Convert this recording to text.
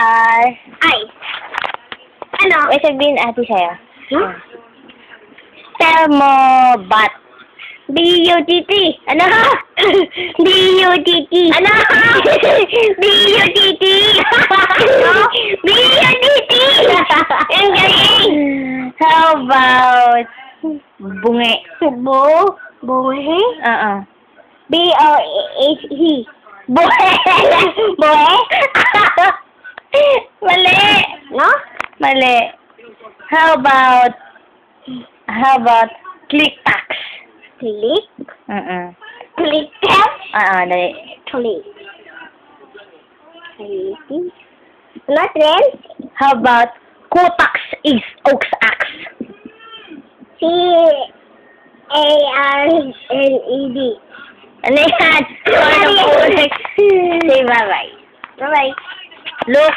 R. Ay. Ano? May sabihin ate sa'yo. Hmm? Thermobat. B-U-T-T. Ano? B-U-T-T. Ano? B-U-T-T. B-U-T-T. Ang galing. How about bunge? Bu. Buhe. Oo. B-O-H-E. Buhe. Buhe? Mali. No? Mali. How about, how about click-tax? Click. Uh-uh. Click tap. Oo, dali. Click. Click. Ano, Tren? How about Kutax is Oaks Axe? C A R N E D. Ano yan? Say bye-bye. Bye bye. Look,